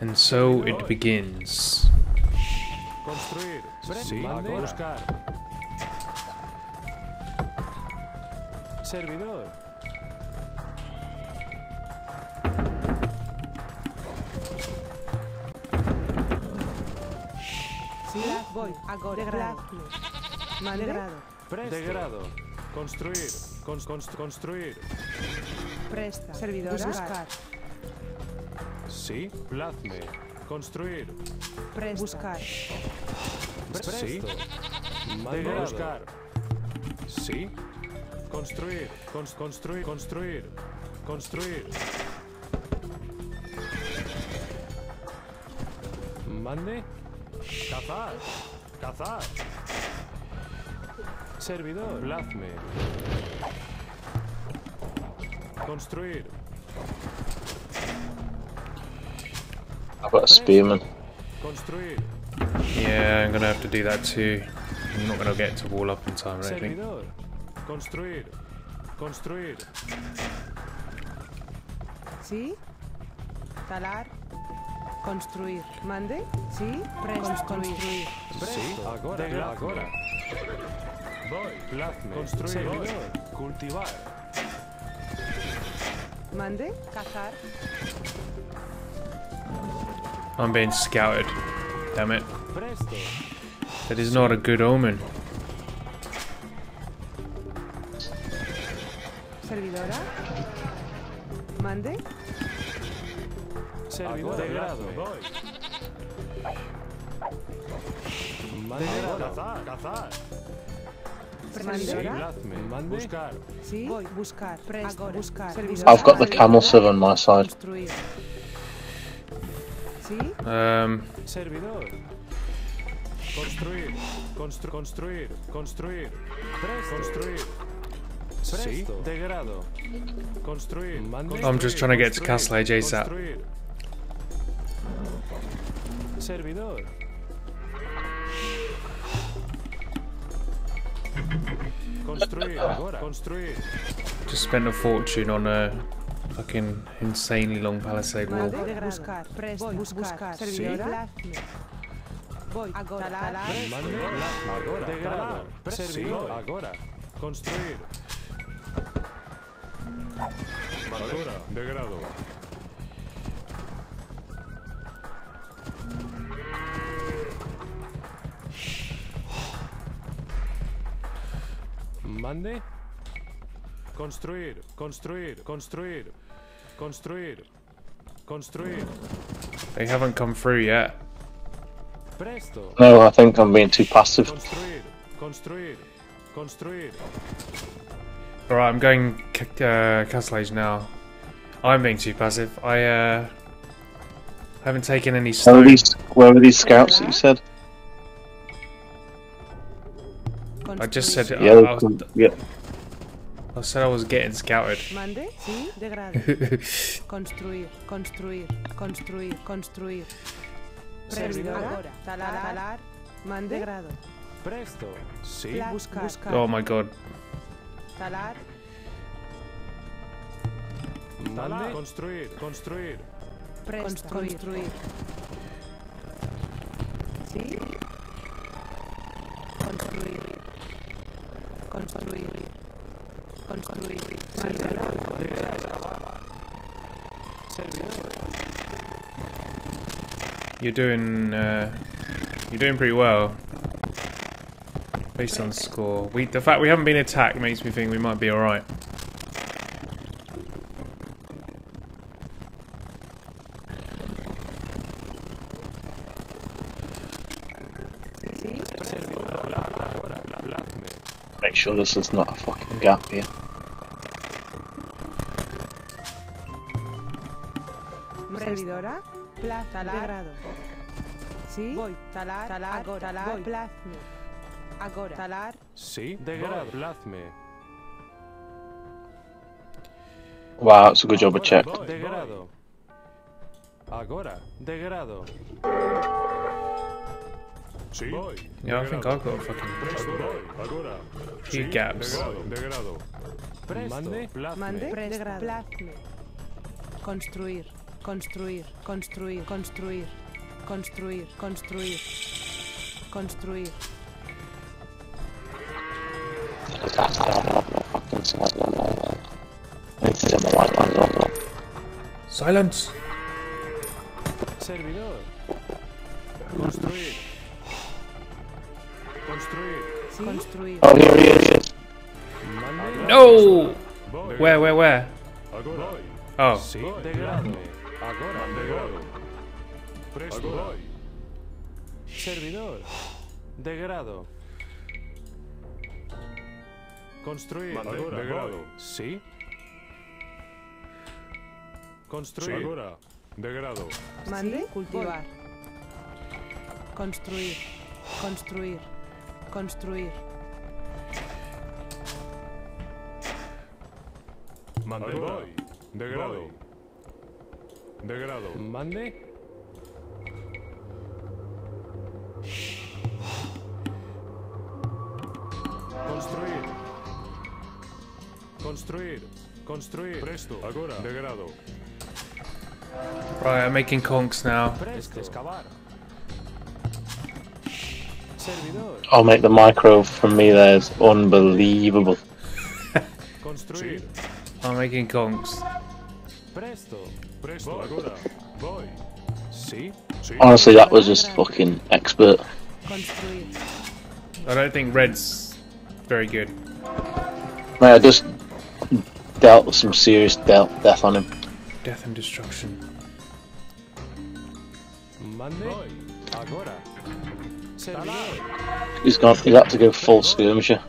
And so it begins. Construir. Sí, Mande. buscar. Servidor. Sí, voy. Agora. Degrado. Mande. Degrado. Presto. Degrado. Construir. Cons- cons- construir. Presta. Servidora. Buscar. Sí. Plazme. Construir. Presta. Buscar. Sí. Degrado. Buscar. Sí. Construir. Cons- construir. Construir. Construir. Mande. Cazar. Cazar. Servidor. Plazme. Construir. I've got a spearman. Yeah, I'm gonna have to do that too. I'm not gonna get to wall up in time, I don't think. Servidor. Construir. Construir. Sí. Talar. Construir. Mande. Sí. Presta. Construir. Sí. Agora. Agora. Voy. Plazme. Construir. Servidor. Cultivar. Mande. Cazar. I'm being scouted. Damn it. That is not a good omen. Servidora. Mande. Servidor. Degrado. Voy. Mande. Cazar. Cazar. Mande. Mande. Buscar. Sí. Buscar. Presta. Buscar. I've got the camel civ on my side. Construir. Sí. Um, Servidor. Construir. Constru construir. Construir. Presto. Construir. Sí. Presto. Degrado. Construir. I'm just trying to get to Castle Age ASAP. Construir. Servidor. Construir. Agora. Construir. just spent a fortune on a fucking insanely long palisade wall. Mande. Buscar. Presta. Voy. Buscar. Servidora. Voy. Agora. Agora. Degrado. Servidor. Agora. Construir. Mande. Construir. Construir. Construir. Construir. Construir. They haven't come through yet. Presto. No, I think I'm being too passive. Construir. Construir. Construir. Alright, I'm going c- uh, Castle Age now. I'm being too passive. I uh, haven't taken any Where were these, where were these scouts that you said? I just said I, Yeah, I, was, cool. yeah. I said I was getting scouted. Mande. Sí. Degrado. Construir. Construir. Construir. Construir. Servidora. Agora. Talar. Talar. Mande. Degrado. Presto. Sí. Buscar. Buscar. oh my god. Talar. Talar. Construir. Construir. Presta. Construir. Sí. Construir. Construir. Construir. You're doing uh, you're doing pretty well. Based on score. We the fact we haven't been attacked makes me think we might be alright. Make sure this is not a fucking gap here. Servidora. Pla. Talar. Degrado. Sí. Voy. Talar. Talar. Agora. Talar. Voy. Plazme. Agora. Talar. Sí. Degrado. Plazme. Wow, it's a good job I checked. Degrado. Agora. Degrado. Sí. Voy. Yeah, I think I've got a fucking Agora. few gaps. Degrado. Presto. Mande. Plazme. Mande. Degrado. Plazme. Construir. Construir, construir, construir, construir, construir, construir. Silence! Servidor. Construir. Construir. Sí. Construir. Oh, here he is. No! Voy. Where, where, where? Oh. Sí, de grado. Agora. Mandegado. Presto. Voy. Servidor. De grado. Construir. Agora. Degrado. Sí. Construir. Agora. Degrado. Mande. Cultivar. Construir. Construir. Construir. Mande. Voy. Degrado. Degrado. Mande. Construir. Construir. Construir. Presto. Agora. Degrado. Right, I'm making conks now. Presto. Excavar. Servidor. Oh, the micro from me there is unbelievable. I'm making conks. Presto. Presto. Agora. Voy. Sí. Sí. Honestly, that was just fucking expert. I don't think red's very good. Mate, I just dealt some serious dealt death on him. Death and destruction. Mande. Voy. Agora. He's gone. He's had to go full skirmisher.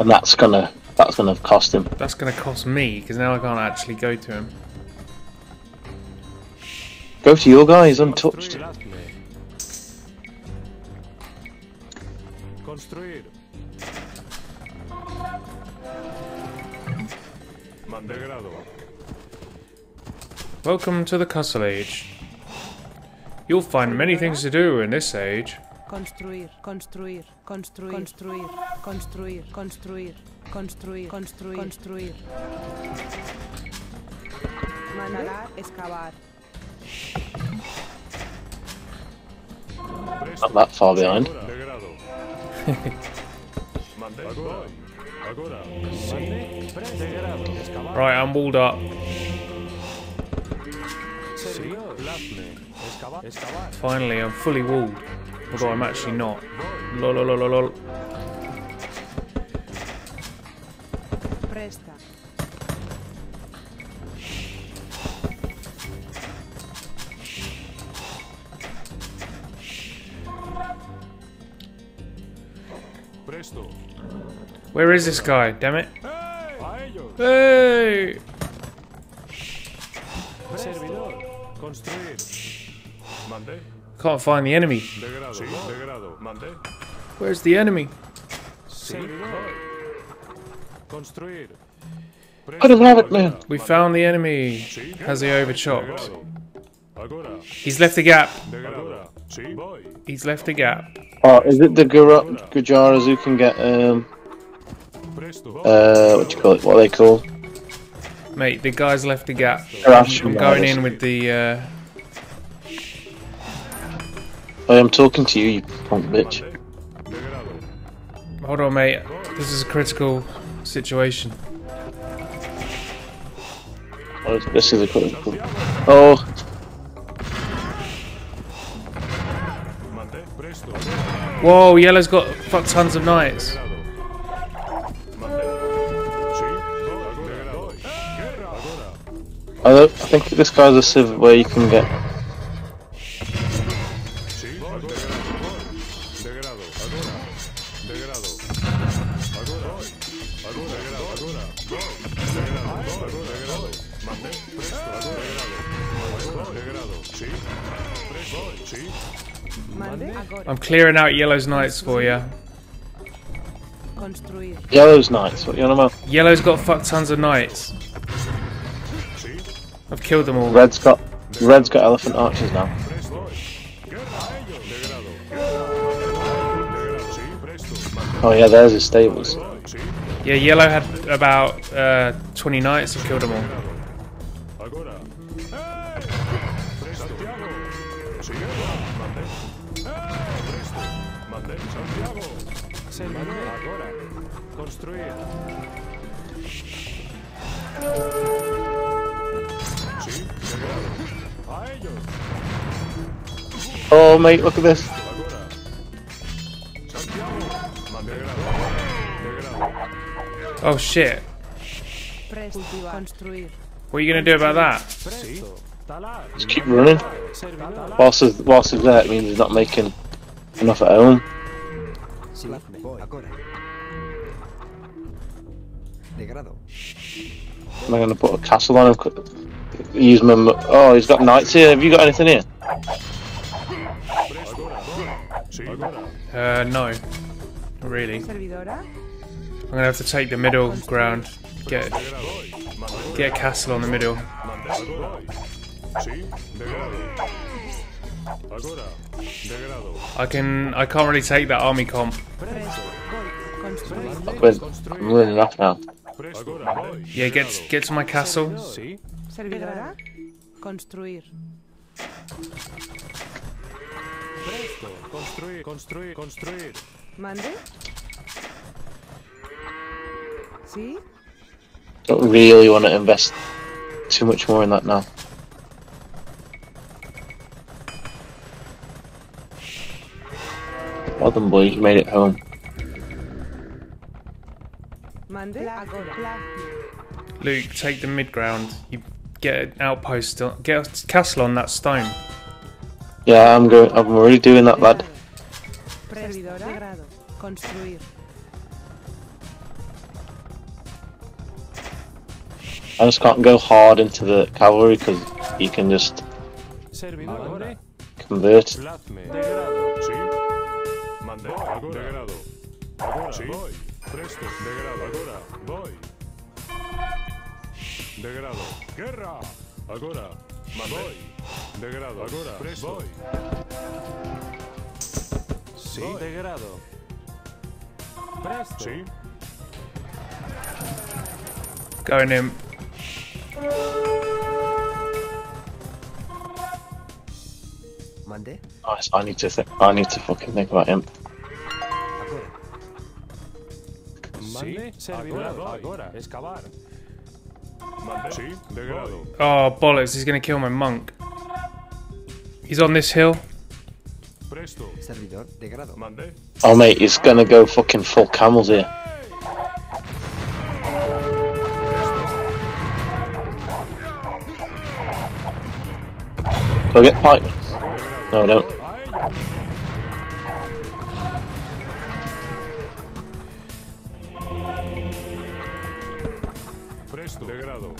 And that's gonna that's gonna cost him. That's gonna cost me, because now I can't actually go to him. Go to your guy. He's untouched. Construir. Welcome to the Castle Age. You'll find many things to do in this age. Construir, construir, construir, construir, construir, construir, construir, construir, construir. Mandar, excavar. Presto. Not that far behind. Agora. Degrado. Mande. Agora. Agora. Mande. Presto. De grado. Excavar. Right, I'm walled up. Servidor. Plasme. Excavar. Excavar. Finally, I'm fully walled. Although I'm actually not. Lol, lol, lol, lol. Presta. Presto. Where is this guy? Damn it. Hey! Can't find the enemy. Degrado. Sí. Degrado. Mande. Where's the enemy? I don't have it, man. We found the enemy. Has he overchopped? He's left a gap. Degrado. Sí. Voy. He's left a gap. Oh, is it the Gurjaras who can get um uh what do you call it? What are they called? Mate, the guy's left a gap. I'm going in with the, uh... I am talking to you, you punk bitch. Hold on, mate. This is a critical situation. Oh, this is a critical. Oh, Whoa, yellow's got fuck tons of knights. Degrado. Mande. Sí. Voy. Degrado. Guerra. Agora. I, I think this guy's a civ where you can get. Sí. Degrado. Voy. Degrado. Agora. Degrado. Agora. Agora. Degrado. Agora. Degrado. Voy. Degrado. Mande. Presto. Agora. Degrado. Voy. Degrado. Sí. Presto. Sí. I'm clearing out yellow's knights for you. Yellow's Knights, What you on about? Yellow's got fuck tons of knights. I've killed them all. Red's got. Red's got elephant archers now. Oh yeah, there's his stables. Yeah, Yellow had about uh, 20 knights and killed them all. Oh mate, look at this. Oh shit. What are you gonna do about that? Just keep running. Whilst he's, whilst he's there, it means he's not making enough at home. Sì, voy. Ancora. Degrado. Am I going to put a castle on him? Use my. Oh, he's got knights here. Have you got anything here? Uh, no. Not really. Servidora. I'm gonna have to take the middle ground. Get get a castle on the middle. Mande. Agora. Sí. Degrado. I can. I can't really take that army comp. Presto. Voy. Construir. Wait, I'm running off now. Presto. Yeah, get get to my castle. Sí. Construir. Presto. Construir. Construir. Construir. Mande. ¿Sí? Don't really want to invest too much more in that now. Well done, boys. You made it home. Luke, take the mid ground. You get an outpost. on- Get a castle on that stone. Yeah, I'm going. I'm already doing that, lad. I just can't go hard into the cavalry because you can just convert. Going in. Mande. Nice. I need to. Th- I need to fucking think about him. Agora. Mande. Servidor. Agora. Agora. Excavar. Mande. Sí. Degrado. Oh bollocks! He's gonna kill my monk. He's on this hill. Presto. Servidor. Degrado. Mande. Oh, mate, he's gonna go fucking full camels here. Go get pipe. No, I don't. Presto. Degrado.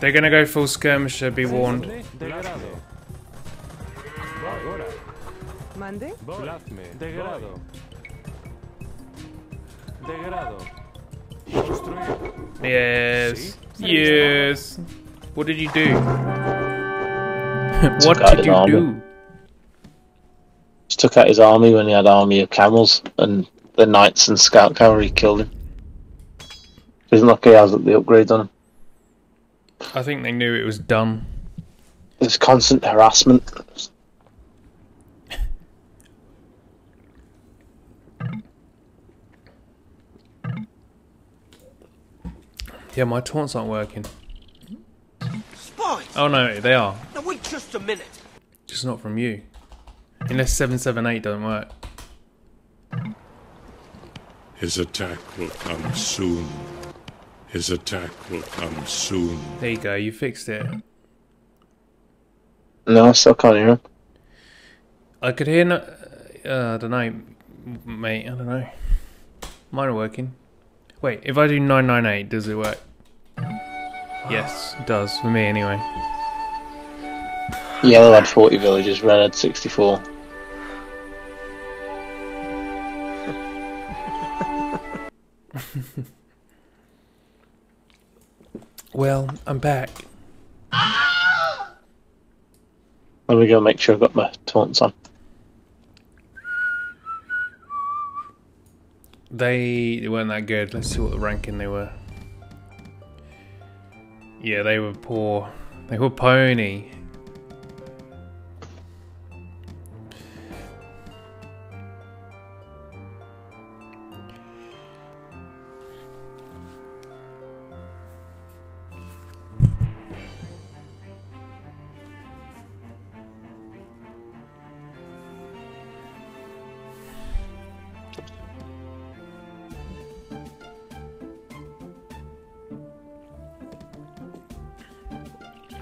They're gonna go full skirmisher. Be warned. Degrado. Agora. Mande. Degrado. Degrado. Construir. Yes. Yes. What did you do? Took what did his you army. do? Just took out his army when he had army of camels, and the knights and scout cavalry killed him. Isn't like he has the upgrades on him. I think they knew it was done. There's constant harassment. Yeah, my taunts aren't working. Spies! Oh no, they are. Now wait just a minute. Just not from you. Unless 778 doesn't work. His attack will come soon. His attack will come soon. There you go, you fixed it. No, I still can't hear him. I could hear. No, uh, I don't know, m- mate. I don't know. Mine are working. Wait, if I do 998, does it work? Yes, it does for me anyway. Yellow had 40 villages, red had 64. Well, I'm back. Let me go make sure I've got my taunts on. They weren't that good. Let's see what the ranking they were. Yeah, they were poor. They were pony.